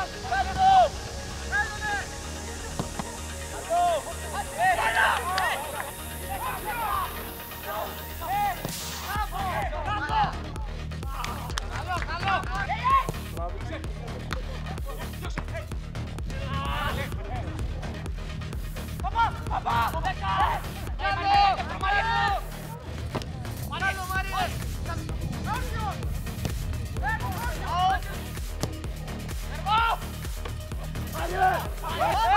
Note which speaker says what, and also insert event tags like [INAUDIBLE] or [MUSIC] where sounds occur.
Speaker 1: 啊 [LAUGHS] 啊 Fire!